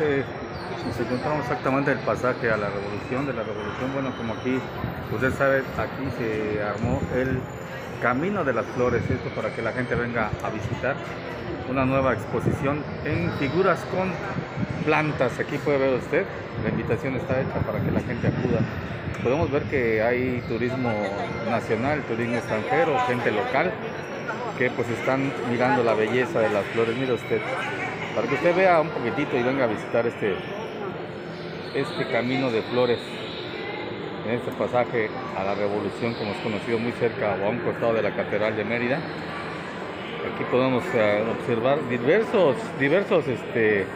eh, nos encontramos exactamente en el pasaje a la revolución, de la revolución, bueno, como aquí, usted sabe, aquí se armó el Camino de las Flores, esto para que la gente venga a visitar una nueva exposición en figuras con plantas. Aquí puede ver usted, la invitación está hecha para que la gente acuda. Podemos ver que hay turismo nacional, turismo extranjero, gente local que pues están mirando la belleza de las flores. Mire usted, para que usted vea un poquitito y venga a visitar este, este camino de flores en este pasaje a la Revolución, como es conocido muy cerca o a un costado de la Catedral de Mérida. Aquí podemos eh, observar diversos, diversos, este,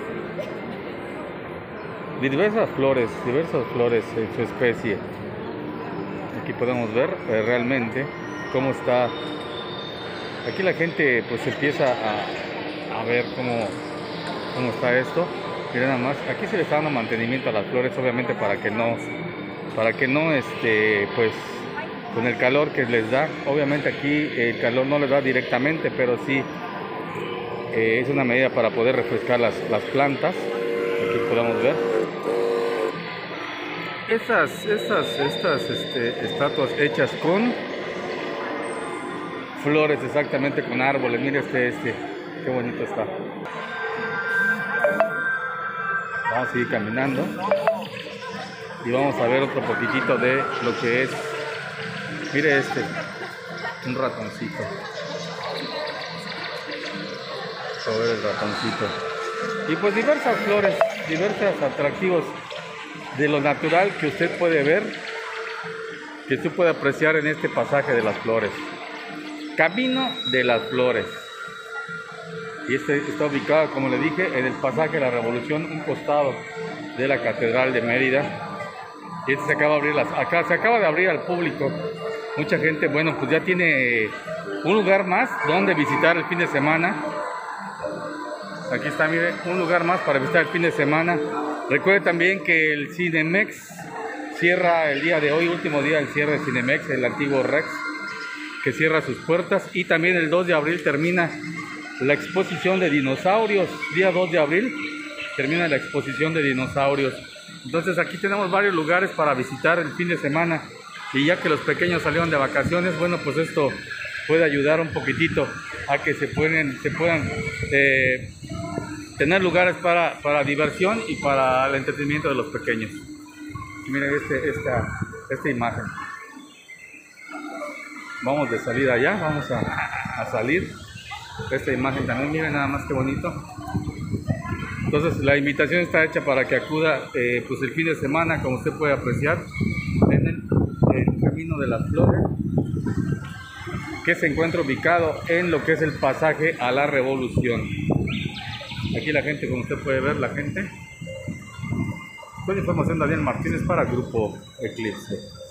diversas flores, diversas flores en su especie. Aquí podemos ver eh, realmente cómo está. Aquí la gente pues empieza a, a ver cómo, cómo está esto. Miren nada más, aquí se le está dando mantenimiento a las flores, obviamente para que no, para que no, este, pues, con el calor que les da, obviamente aquí el calor no les da directamente, pero sí eh, es una medida para poder refrescar las, plantas. Aquí podemos ver. Estas, estas, estas este, estatuas hechas con flores, exactamente con árboles. Mire este, este, qué bonito está. Vamos a seguir caminando y vamos a ver otro poquitito de lo que es. Mire este, un ratoncito. Vamos a ver el ratoncito. Y pues diversas flores, diversos atractivos de lo natural que usted puede ver, que usted puede apreciar en este pasaje de las flores. Camino de las flores. Y este está ubicado, como le dije, en el pasaje de la Revolución, un costado de la Catedral de Mérida. Y este se acaba de abrir, las, acá se acaba de abrir al público. Mucha gente, bueno, pues ya tiene un lugar más donde visitar el fin de semana. Aquí está, mire, un lugar más para visitar el fin de semana. Recuerde también que el Cinemex cierra el día de hoy, último día del cierre de Cinemex, el antiguo Rex, que cierra sus puertas. Y también el 2 de abril termina la exposición de dinosaurios. Día 2 de abril termina la exposición de dinosaurios. Entonces aquí tenemos varios lugares para visitar el fin de semana. Y ya que los pequeños salieron de vacaciones, bueno, pues esto puede ayudar un poquitito a que se, pueden, se puedan eh, tener lugares para, para, diversión y para el entretenimiento de los pequeños. Miren este, esta, esta imagen. Vamos de salida allá, vamos a, a salir esta imagen también, miren nada más que bonito. Entonces la invitación está hecha para que acuda eh, pues el fin de semana, como usted puede apreciar, en el, el, Camino de las Flores, que se encuentra ubicado en lo que es el pasaje a la Revolución. Aquí la gente, como usted puede ver, la gente. Con información Daniel Martínez para Grupo Eclipse.